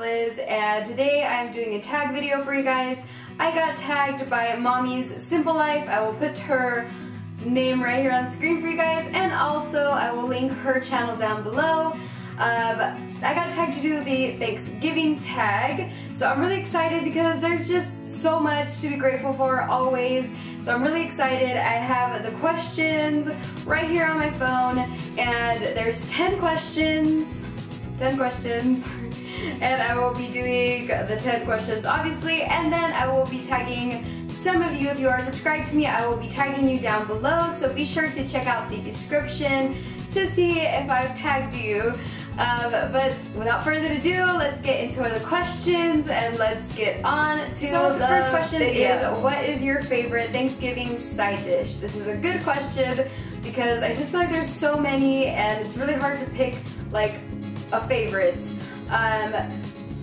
Liz and today I'm doing a tag video for you guys. I got tagged by Mommy's Simple Life. I will put her name right here on screen for you guys and also I will link her channel down below. Um, I got tagged to do the Thanksgiving tag so I'm really excited because there's just so much to be grateful for always. So I'm really excited. I have the questions right here on my phone and there's 10 questions, 10 questions. and I will be doing the 10 questions obviously and then I will be tagging some of you if you are subscribed to me I will be tagging you down below so be sure to check out the description to see if I've tagged you um, but without further ado, let's get into the questions and let's get on to so the, the first question video. is what is your favorite Thanksgiving side dish? This is a good question because I just feel like there's so many and it's really hard to pick like a favorite. Um,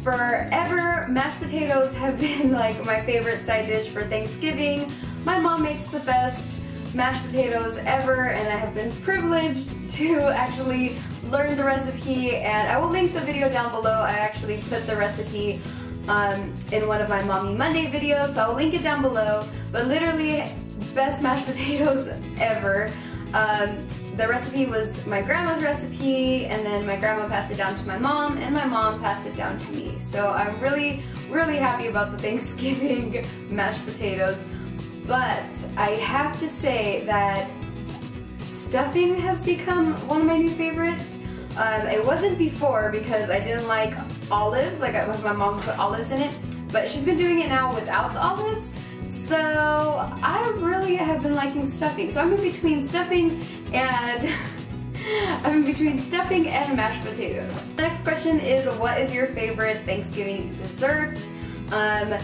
forever, mashed potatoes have been like my favorite side dish for Thanksgiving. My mom makes the best mashed potatoes ever and I have been privileged to actually learn the recipe and I will link the video down below. I actually put the recipe um, in one of my Mommy Monday videos so I'll link it down below but literally best mashed potatoes ever. Um, the recipe was my grandma's recipe and then my grandma passed it down to my mom and my mom passed it down to me. So I'm really, really happy about the Thanksgiving mashed potatoes. But I have to say that stuffing has become one of my new favorites. Um, it wasn't before because I didn't like olives, like my mom put olives in it, but she's been doing it now without the olives. So I really have been liking stuffing. So I'm in between stuffing and I'm in between stuffing and mashed potatoes. The next question is what is your favorite Thanksgiving dessert? Um,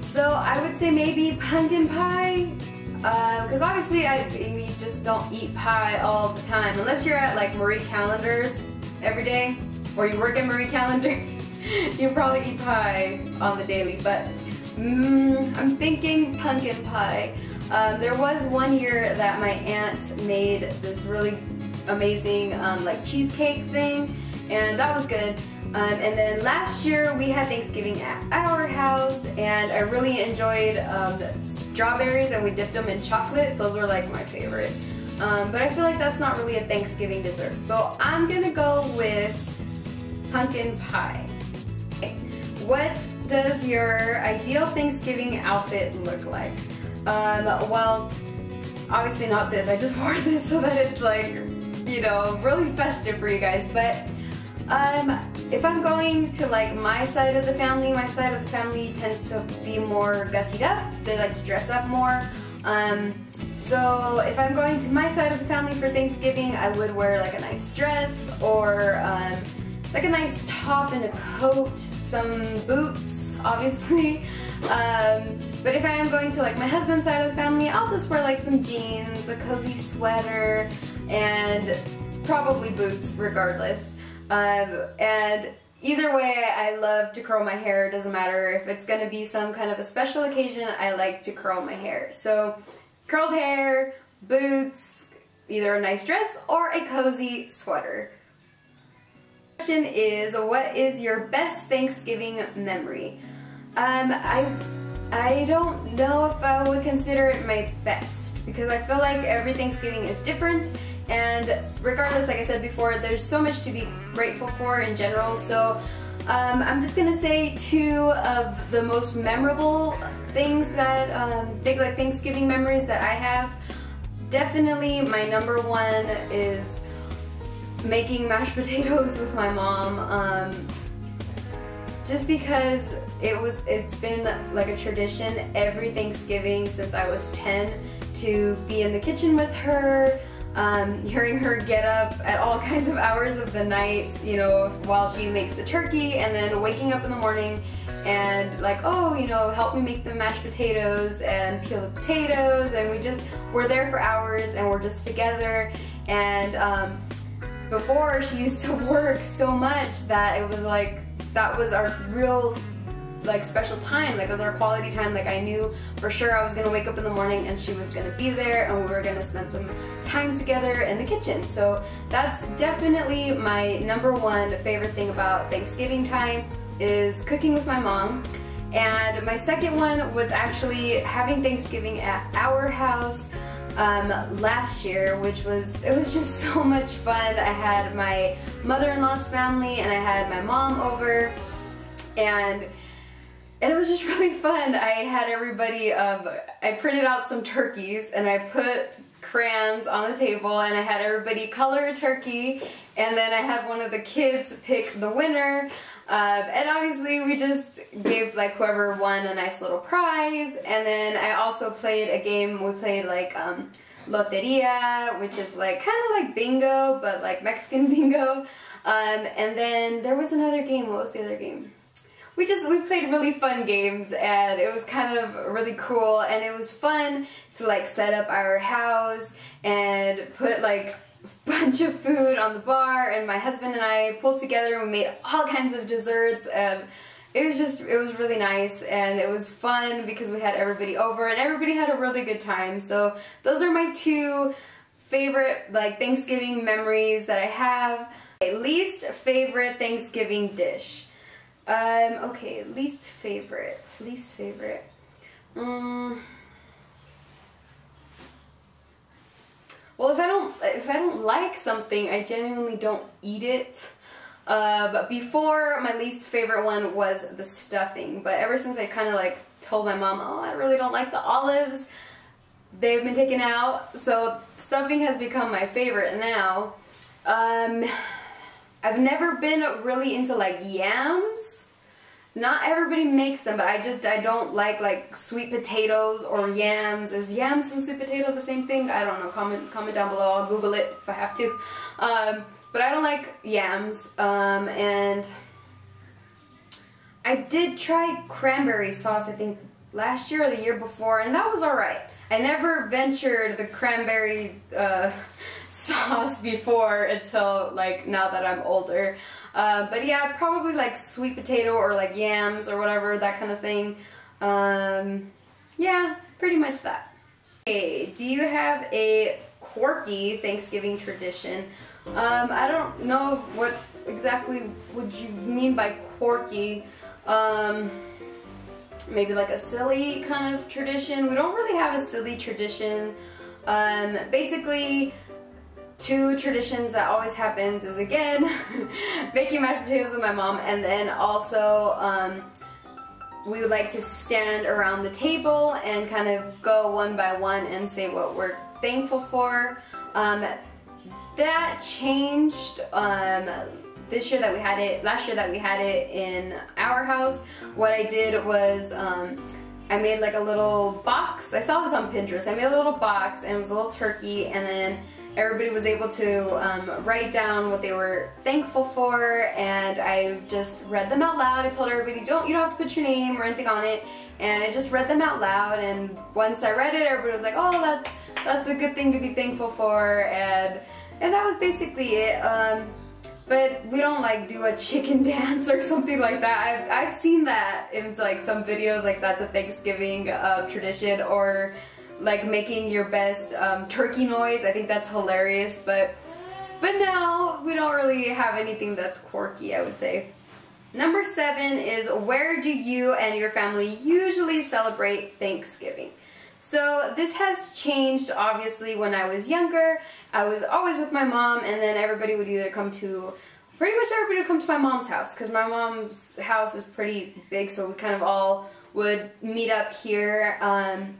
so I would say maybe pumpkin pie because uh, obviously I we just don't eat pie all the time unless you're at like Marie Callender's every day or you work at Marie Callender you probably eat pie on the daily but mm, I'm thinking pumpkin pie um, there was one year that my aunt made this really amazing um, like cheesecake thing and that was good um, and then last year we had Thanksgiving at our house and I really enjoyed um, strawberries and we dipped them in chocolate. Those were like my favorite. Um, but I feel like that's not really a Thanksgiving dessert. So I'm gonna go with pumpkin pie. Okay. What does your ideal Thanksgiving outfit look like? Um, well, obviously not this. I just wore this so that it's like, you know, really festive for you guys. But um, if I'm going to like my side of the family, my side of the family tends to be more gussied up. They like to dress up more. Um, so if I'm going to my side of the family for Thanksgiving, I would wear like a nice dress or um, like a nice top and a coat, some boots, obviously. Um, but if I am going to like my husband's side of the family, I'll just wear like some jeans, a cozy sweater, and probably boots regardless. Um, and either way, I love to curl my hair. It doesn't matter if it's going to be some kind of a special occasion, I like to curl my hair. So curled hair, boots, either a nice dress or a cozy sweater. Question is, what is your best Thanksgiving memory? Um, I, I don't know if I would consider it my best because I feel like every Thanksgiving is different and regardless, like I said before, there's so much to be grateful for in general. So um, I'm just gonna say two of the most memorable things that, um, big like Thanksgiving memories that I have. Definitely my number one is making mashed potatoes with my mom. Um, just because it was, it's been like a tradition every Thanksgiving since I was 10 to be in the kitchen with her, um, hearing her get up at all kinds of hours of the night, you know, while she makes the turkey and then waking up in the morning and like, oh, you know, help me make the mashed potatoes and peel the potatoes and we just, we're there for hours and we're just together and um, before she used to work so much that it was like, that was our real like special time. Like it was our quality time. Like I knew for sure I was gonna wake up in the morning and she was gonna be there and we were gonna spend some time together in the kitchen. So that's definitely my number one favorite thing about Thanksgiving time is cooking with my mom. And my second one was actually having Thanksgiving at our house um, last year, which was, it was just so much fun. I had my mother-in-law's family and I had my mom over and and it was just really fun. I had everybody, um, I printed out some turkeys and I put crayons on the table and I had everybody color a turkey and then I had one of the kids pick the winner um, and obviously we just gave like whoever won a nice little prize. And then I also played a game, we played like um, Loteria, which is like kind of like bingo but like Mexican bingo. Um, and then there was another game, what was the other game? we just we played really fun games and it was kind of really cool. And it was fun to like set up our house and put like bunch of food on the bar and my husband and I pulled together and we made all kinds of desserts and it was just it was really nice and it was fun because we had everybody over and everybody had a really good time so those are my two favorite like Thanksgiving memories that I have. Least favorite Thanksgiving dish. Um, okay, least favorite. Least favorite. Um, well, if I don't if I don't like something, I genuinely don't eat it. Uh, but before, my least favorite one was the stuffing. But ever since I kind of like told my mom, oh, I really don't like the olives, they've been taken out. So stuffing has become my favorite now. Um, I've never been really into like yams. Not everybody makes them, but I just, I don't like like sweet potatoes or yams. Is yams and sweet potato the same thing? I don't know. Comment, comment down below. I'll Google it if I have to. Um, but I don't like yams. Um, and I did try cranberry sauce, I think, last year or the year before, and that was alright. I never ventured the cranberry uh, sauce before until like now that I'm older. Uh, but yeah, probably like sweet potato or like yams or whatever, that kind of thing. Um, yeah, pretty much that. Okay, do you have a quirky Thanksgiving tradition? Um, I don't know what exactly would you mean by quirky. Um, maybe like a silly kind of tradition. We don't really have a silly tradition. Um, basically, two traditions that always happens is again baking mashed potatoes with my mom and then also um, we would like to stand around the table and kind of go one by one and say what we're thankful for. Um, that changed um, this year that we had it, last year that we had it in our house. What I did was um, I made like a little box. I saw this on Pinterest. I made a little box and it was a little turkey and then everybody was able to um, write down what they were thankful for and I just read them out loud. I told everybody don't you don't have to put your name or anything on it and I just read them out loud and once I read it everybody was like oh that that's a good thing to be thankful for and and that was basically it. Um, but we don't like do a chicken dance or something like that. I've, I've seen that in like some videos like that's a Thanksgiving uh, tradition or like making your best um, turkey noise. I think that's hilarious, but but now we don't really have anything that's quirky, I would say. Number seven is where do you and your family usually celebrate Thanksgiving? So this has changed obviously when I was younger. I was always with my mom and then everybody would either come to, pretty much everybody would come to my mom's house because my mom's house is pretty big so we kind of all would meet up here. Um,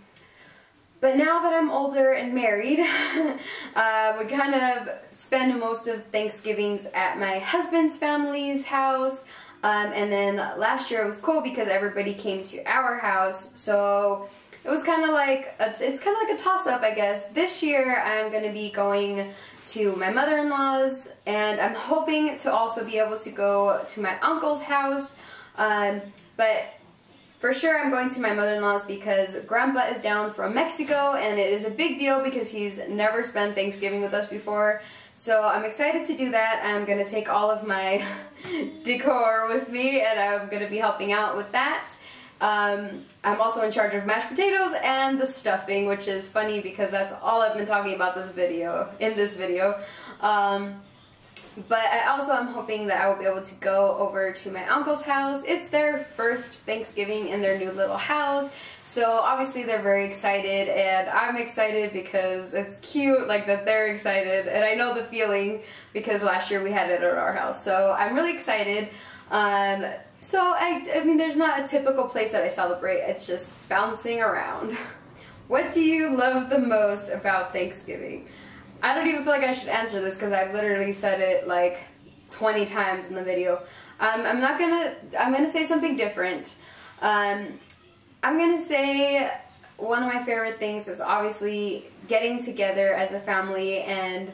but now that I'm older and married, uh, we kind of spend most of Thanksgivings at my husband's family's house. Um, and then last year it was cool because everybody came to our house. So it was kind of like, a, it's kind of like a toss-up, I guess. This year I'm going to be going to my mother-in-law's and I'm hoping to also be able to go to my uncle's house. Um, but for sure I'm going to my mother-in-law's because grandpa is down from Mexico and it is a big deal because he's never spent Thanksgiving with us before. So I'm excited to do that. I'm going to take all of my decor with me and I'm going to be helping out with that. Um, I'm also in charge of mashed potatoes and the stuffing, which is funny because that's all I've been talking about this video, in this video. Um, But I also am hoping that I will be able to go over to my uncle's house. It's their first Thanksgiving in their new little house. So obviously they're very excited and I'm excited because it's cute like that they're excited and I know the feeling because last year we had it at our house. So I'm really excited. Um, so I, I mean there's not a typical place that I celebrate. It's just bouncing around. what do you love the most about Thanksgiving? I don't even feel like I should answer this because I've literally said it like 20 times in the video. Um, I'm not gonna, I'm gonna say something different. Um, I'm gonna say one of my favorite things is obviously getting together as a family and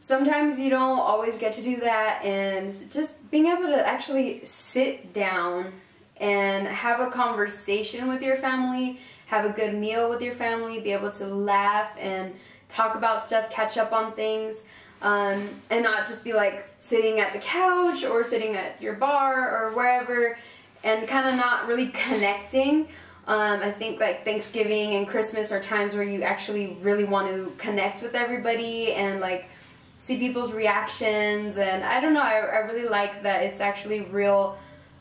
sometimes you don't always get to do that and just being able to actually sit down and have a conversation with your family, have a good meal with your family, be able to laugh and talk about stuff, catch up on things, um, and not just be like sitting at the couch or sitting at your bar or wherever and kind of not really connecting. Um, I think like Thanksgiving and Christmas are times where you actually really want to connect with everybody and like see people's reactions and I don't know, I, I really like that it's actually real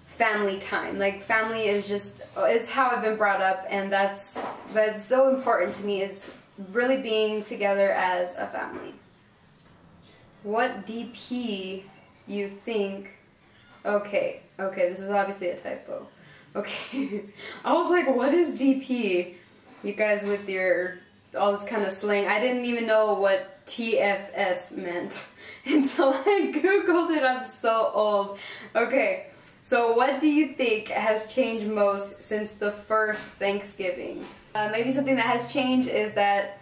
family time. Like family is just, it's how I've been brought up and that's, that's so important to me is really being together as a family. What DP you think, okay, okay, this is obviously a typo. Okay, I was like, what is DP? You guys with your, all this kind of slang, I didn't even know what TFS meant until I googled it, I'm so old. Okay, so what do you think has changed most since the first Thanksgiving? Uh, maybe something that has changed is that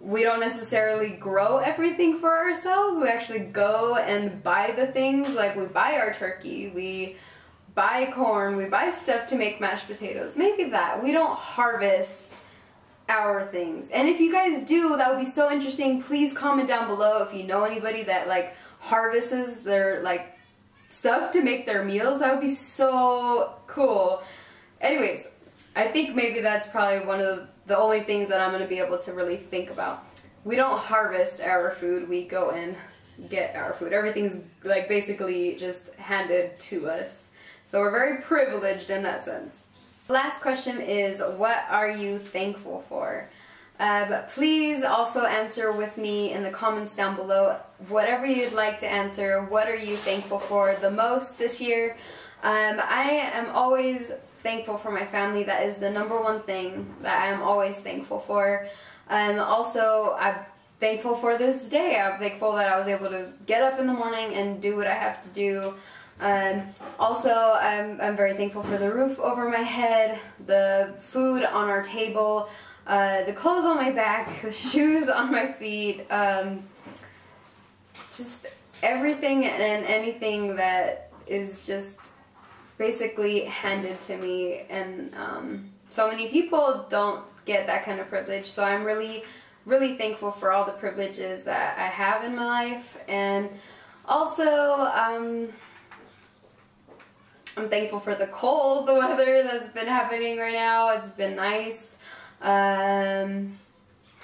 we don't necessarily grow everything for ourselves. We actually go and buy the things, like we buy our turkey, we buy corn, we buy stuff to make mashed potatoes. Maybe that. We don't harvest our things. And if you guys do, that would be so interesting. Please comment down below if you know anybody that like harvests their like stuff to make their meals. That would be so cool. Anyways, I think maybe that's probably one of the only things that I'm going to be able to really think about. We don't harvest our food, we go and get our food. Everything's like basically just handed to us. So we're very privileged in that sense. Last question is, what are you thankful for? Uh, please also answer with me in the comments down below whatever you'd like to answer. What are you thankful for the most this year? Um, I am always thankful for my family. That is the number one thing that I am always thankful for. And also, I'm thankful for this day. I'm thankful that I was able to get up in the morning and do what I have to do. Um, also, I'm, I'm very thankful for the roof over my head, the food on our table, uh, the clothes on my back, the shoes on my feet, um, just everything and anything that is just basically handed to me and um, so many people don't get that kind of privilege. So I'm really really thankful for all the privileges that I have in my life. And also um, I'm thankful for the cold the weather that's been happening right now. It's been nice. Um,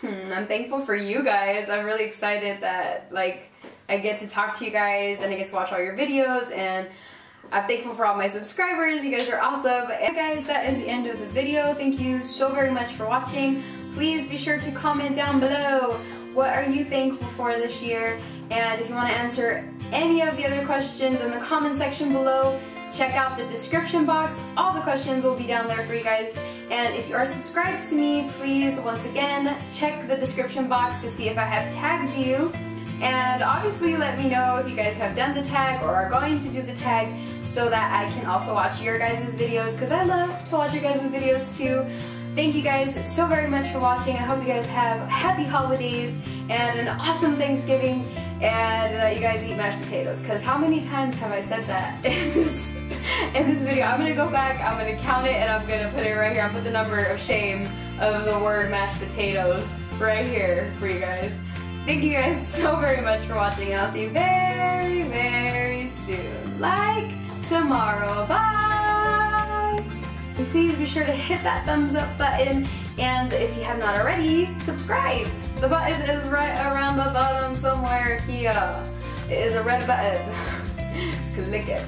hmm, I'm thankful for you guys. I'm really excited that like I get to talk to you guys and I get to watch all your videos and I'm thankful for all my subscribers. You guys are awesome. And guys, that is the end of the video. Thank you so very much for watching. Please be sure to comment down below what are you thankful for this year. And if you want to answer any of the other questions in the comment section below, check out the description box. All the questions will be down there for you guys. And if you are subscribed to me, please, once again, check the description box to see if I have tagged you. And obviously let me know if you guys have done the tag or are going to do the tag so that I can also watch your guys' videos because I love to watch your guys' videos too. Thank you guys so very much for watching. I hope you guys have happy holidays and an awesome Thanksgiving and that you guys eat mashed potatoes because how many times have I said that in this, in this video? I'm going to go back, I'm going to count it, and I'm going to put it right here. I'll put the number of shame of the word mashed potatoes right here for you guys. Thank you guys so very much for watching and I'll see you very, very soon. Like tomorrow. Bye! And please be sure to hit that thumbs up button and if you have not already, subscribe. The button is right around the bottom somewhere here. It is a red button. Click it.